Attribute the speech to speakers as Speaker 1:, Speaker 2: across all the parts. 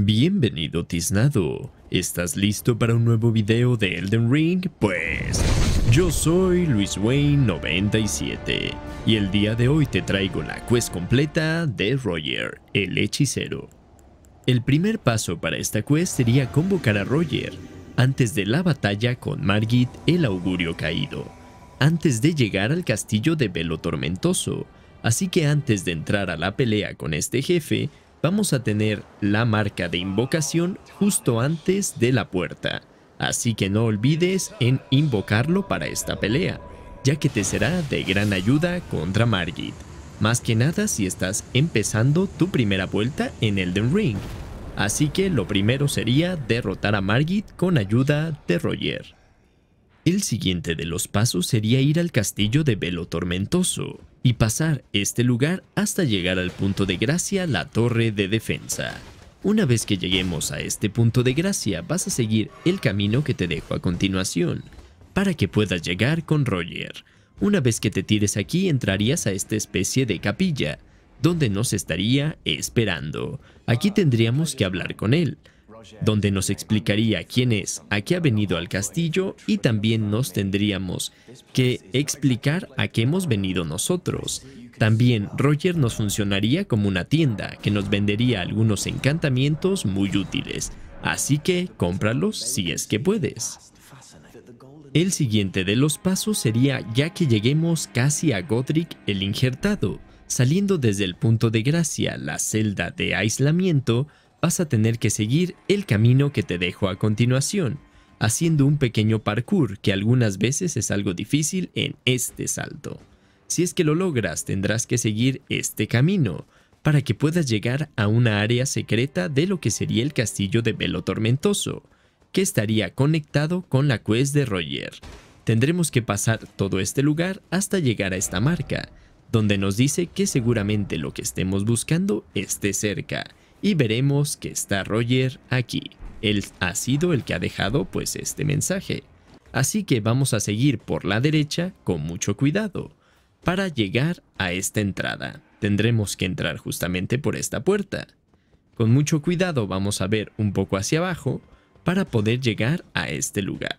Speaker 1: Bienvenido tiznado, ¿estás listo para un nuevo video de Elden Ring? Pues yo soy Luis Wayne 97 y el día de hoy te traigo la quest completa de Roger, el hechicero. El primer paso para esta quest sería convocar a Roger antes de la batalla con Margit el augurio caído, antes de llegar al castillo de Velo Tormentoso, así que antes de entrar a la pelea con este jefe, vamos a tener la marca de invocación justo antes de la puerta, así que no olvides en invocarlo para esta pelea, ya que te será de gran ayuda contra Margit, más que nada si estás empezando tu primera vuelta en Elden Ring. Así que lo primero sería derrotar a Margit con ayuda de Roger. El siguiente de los pasos sería ir al castillo de Velo Tormentoso y pasar este lugar hasta llegar al punto de gracia, la torre de defensa. Una vez que lleguemos a este punto de gracia, vas a seguir el camino que te dejo a continuación, para que puedas llegar con Roger. Una vez que te tires aquí, entrarías a esta especie de capilla, donde nos estaría esperando. Aquí tendríamos que hablar con él donde nos explicaría quién es, a qué ha venido al castillo y también nos tendríamos que explicar a qué hemos venido nosotros. También Roger nos funcionaría como una tienda que nos vendería algunos encantamientos muy útiles, así que cómpralos si es que puedes. El siguiente de los pasos sería ya que lleguemos casi a Godric el Injertado, saliendo desde el punto de gracia, la celda de aislamiento, vas a tener que seguir el camino que te dejo a continuación, haciendo un pequeño parkour que algunas veces es algo difícil en este salto. Si es que lo logras, tendrás que seguir este camino para que puedas llegar a una área secreta de lo que sería el castillo de Velo Tormentoso, que estaría conectado con la quest de Roger. Tendremos que pasar todo este lugar hasta llegar a esta marca, donde nos dice que seguramente lo que estemos buscando esté cerca, y veremos que está Roger aquí. Él ha sido el que ha dejado pues este mensaje. Así que vamos a seguir por la derecha con mucho cuidado. Para llegar a esta entrada, tendremos que entrar justamente por esta puerta. Con mucho cuidado vamos a ver un poco hacia abajo para poder llegar a este lugar.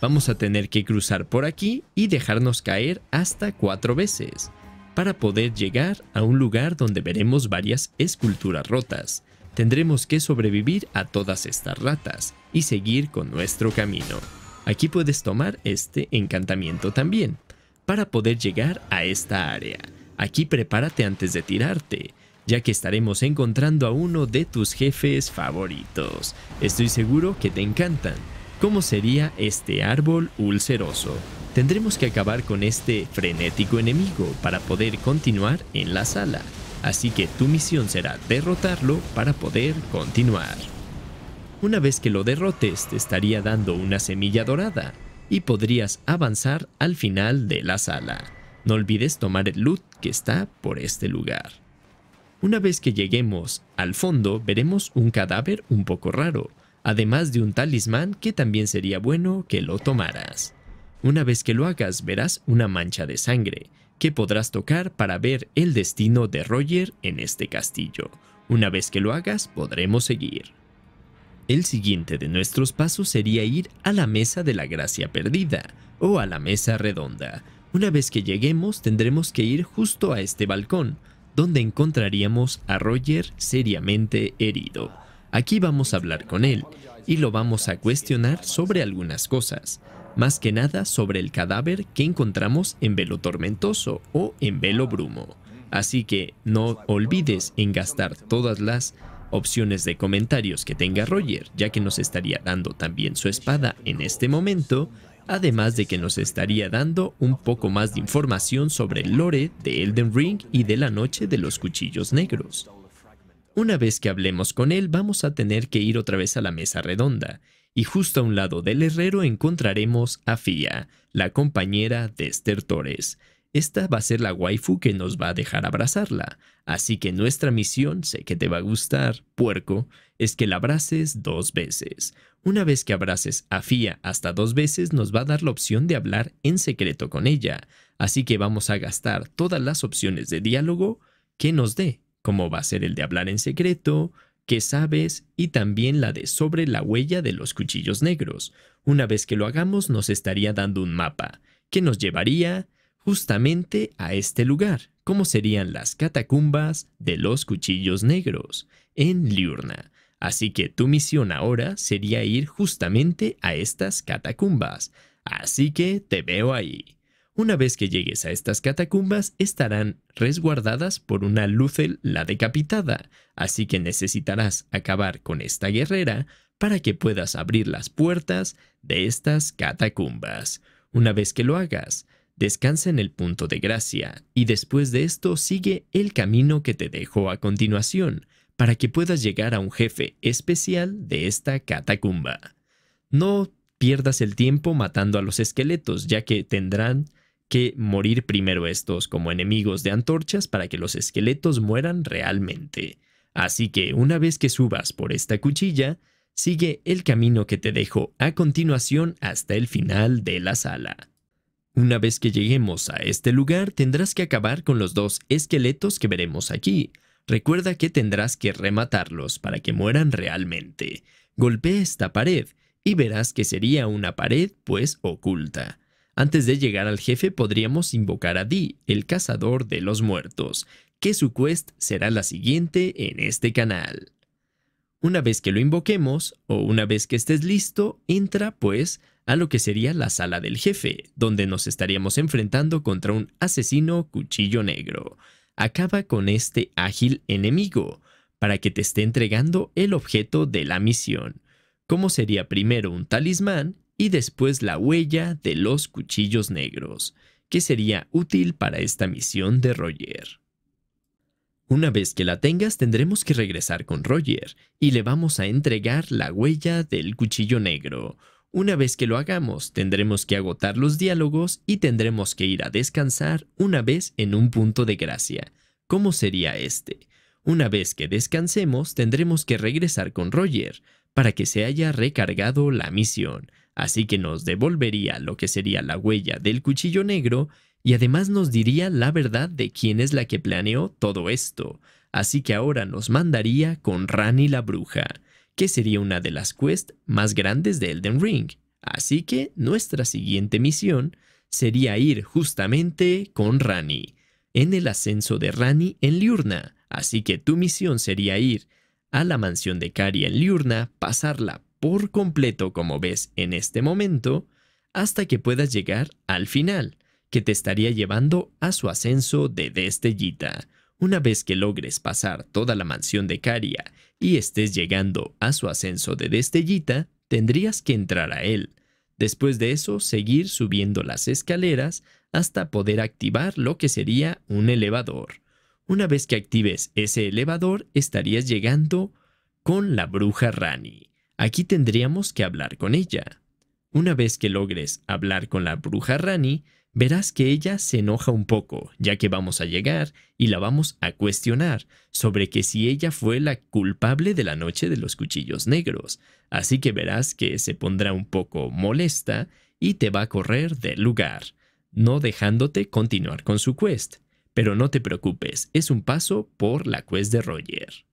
Speaker 1: Vamos a tener que cruzar por aquí y dejarnos caer hasta cuatro veces para poder llegar a un lugar donde veremos varias esculturas rotas. Tendremos que sobrevivir a todas estas ratas y seguir con nuestro camino. Aquí puedes tomar este encantamiento también, para poder llegar a esta área. Aquí prepárate antes de tirarte, ya que estaremos encontrando a uno de tus jefes favoritos. Estoy seguro que te encantan. ¿Cómo sería este árbol ulceroso? Tendremos que acabar con este frenético enemigo para poder continuar en la sala, así que tu misión será derrotarlo para poder continuar. Una vez que lo derrotes te estaría dando una semilla dorada y podrías avanzar al final de la sala. No olvides tomar el loot que está por este lugar. Una vez que lleguemos al fondo veremos un cadáver un poco raro, además de un talismán que también sería bueno que lo tomaras. Una vez que lo hagas verás una mancha de sangre, que podrás tocar para ver el destino de Roger en este castillo. Una vez que lo hagas podremos seguir. El siguiente de nuestros pasos sería ir a la mesa de la gracia perdida, o a la mesa redonda. Una vez que lleguemos tendremos que ir justo a este balcón, donde encontraríamos a Roger seriamente herido. Aquí vamos a hablar con él, y lo vamos a cuestionar sobre algunas cosas más que nada sobre el cadáver que encontramos en Velo Tormentoso o en Velo Brumo. Así que no olvides en gastar todas las opciones de comentarios que tenga Roger, ya que nos estaría dando también su espada en este momento, además de que nos estaría dando un poco más de información sobre el lore de Elden Ring y de la Noche de los Cuchillos Negros. Una vez que hablemos con él, vamos a tener que ir otra vez a la mesa redonda, y justo a un lado del herrero encontraremos a Fia, la compañera de Esther Torres. Esta va a ser la waifu que nos va a dejar abrazarla, así que nuestra misión, sé que te va a gustar, puerco, es que la abraces dos veces. Una vez que abraces a Fia hasta dos veces nos va a dar la opción de hablar en secreto con ella, así que vamos a gastar todas las opciones de diálogo que nos dé, como va a ser el de hablar en secreto, qué sabes y también la de sobre la huella de los cuchillos negros. Una vez que lo hagamos nos estaría dando un mapa que nos llevaría justamente a este lugar, como serían las catacumbas de los cuchillos negros en Liurna. Así que tu misión ahora sería ir justamente a estas catacumbas. Así que te veo ahí. Una vez que llegues a estas catacumbas estarán resguardadas por una Lucel la decapitada, así que necesitarás acabar con esta guerrera para que puedas abrir las puertas de estas catacumbas. Una vez que lo hagas, descansa en el punto de gracia y después de esto sigue el camino que te dejo a continuación para que puedas llegar a un jefe especial de esta catacumba. No pierdas el tiempo matando a los esqueletos, ya que tendrán que morir primero estos como enemigos de antorchas para que los esqueletos mueran realmente. Así que una vez que subas por esta cuchilla, sigue el camino que te dejo a continuación hasta el final de la sala. Una vez que lleguemos a este lugar tendrás que acabar con los dos esqueletos que veremos aquí. Recuerda que tendrás que rematarlos para que mueran realmente. Golpea esta pared y verás que sería una pared pues oculta. Antes de llegar al jefe podríamos invocar a Di, el cazador de los muertos, que su quest será la siguiente en este canal. Una vez que lo invoquemos, o una vez que estés listo, entra pues a lo que sería la sala del jefe, donde nos estaríamos enfrentando contra un asesino cuchillo negro. Acaba con este ágil enemigo, para que te esté entregando el objeto de la misión, como sería primero un talismán y después la huella de los cuchillos negros, que sería útil para esta misión de Roger. Una vez que la tengas tendremos que regresar con Roger y le vamos a entregar la huella del cuchillo negro. Una vez que lo hagamos tendremos que agotar los diálogos y tendremos que ir a descansar una vez en un punto de gracia. ¿Cómo sería este? Una vez que descansemos tendremos que regresar con Roger para que se haya recargado la misión así que nos devolvería lo que sería la huella del cuchillo negro y además nos diría la verdad de quién es la que planeó todo esto. Así que ahora nos mandaría con Rani la bruja, que sería una de las quests más grandes de Elden Ring. Así que nuestra siguiente misión sería ir justamente con Rani, en el ascenso de Rani en Liurna. Así que tu misión sería ir a la mansión de Kari en Liurna, pasarla por completo como ves en este momento, hasta que puedas llegar al final, que te estaría llevando a su ascenso de Destellita. Una vez que logres pasar toda la mansión de Caria y estés llegando a su ascenso de Destellita, tendrías que entrar a él. Después de eso, seguir subiendo las escaleras hasta poder activar lo que sería un elevador. Una vez que actives ese elevador, estarías llegando con la bruja Rani. Aquí tendríamos que hablar con ella. Una vez que logres hablar con la bruja Rani, verás que ella se enoja un poco, ya que vamos a llegar y la vamos a cuestionar sobre que si ella fue la culpable de la noche de los cuchillos negros. Así que verás que se pondrá un poco molesta y te va a correr del lugar, no dejándote continuar con su quest. Pero no te preocupes, es un paso por la quest de Roger.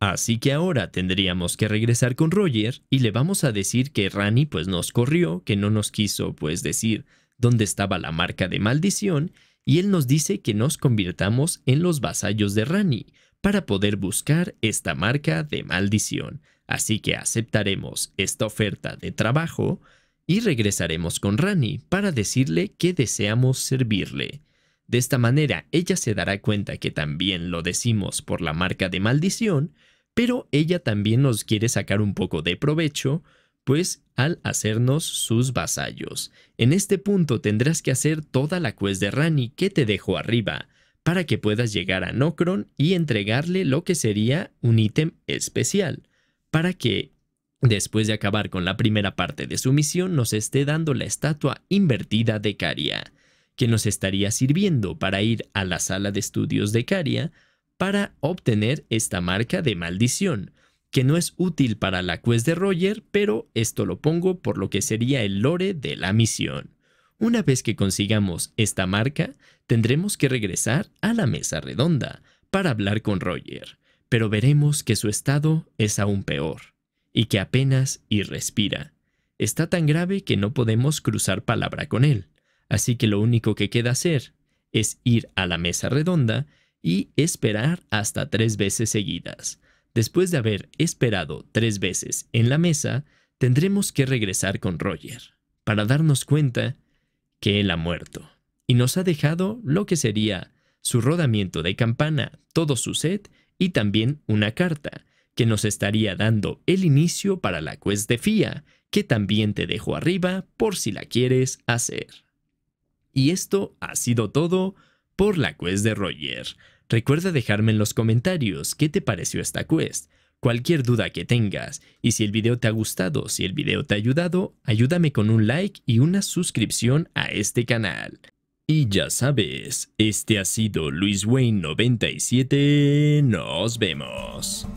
Speaker 1: Así que ahora tendríamos que regresar con Roger y le vamos a decir que Rani pues nos corrió, que no nos quiso pues decir dónde estaba la marca de maldición y él nos dice que nos convirtamos en los vasallos de Rani para poder buscar esta marca de maldición. Así que aceptaremos esta oferta de trabajo y regresaremos con Rani para decirle que deseamos servirle. De esta manera ella se dará cuenta que también lo decimos por la marca de maldición pero ella también nos quiere sacar un poco de provecho, pues al hacernos sus vasallos. En este punto tendrás que hacer toda la quest de Rani que te dejo arriba, para que puedas llegar a Nocron y entregarle lo que sería un ítem especial, para que después de acabar con la primera parte de su misión nos esté dando la estatua invertida de Caria, que nos estaría sirviendo para ir a la sala de estudios de Caria para obtener esta marca de maldición, que no es útil para la quest de Roger, pero esto lo pongo por lo que sería el lore de la misión. Una vez que consigamos esta marca, tendremos que regresar a la mesa redonda para hablar con Roger. pero veremos que su estado es aún peor, y que apenas y respira. Está tan grave que no podemos cruzar palabra con él, así que lo único que queda hacer es ir a la mesa redonda y esperar hasta tres veces seguidas. Después de haber esperado tres veces en la mesa, tendremos que regresar con Roger para darnos cuenta que él ha muerto y nos ha dejado lo que sería su rodamiento de campana, todo su set y también una carta que nos estaría dando el inicio para la quest de FIA, que también te dejo arriba por si la quieres hacer. Y esto ha sido todo por la quest de Roger. Recuerda dejarme en los comentarios qué te pareció esta quest, cualquier duda que tengas, y si el video te ha gustado, si el video te ha ayudado, ayúdame con un like y una suscripción a este canal. Y ya sabes, este ha sido Luis Wayne 97, nos vemos.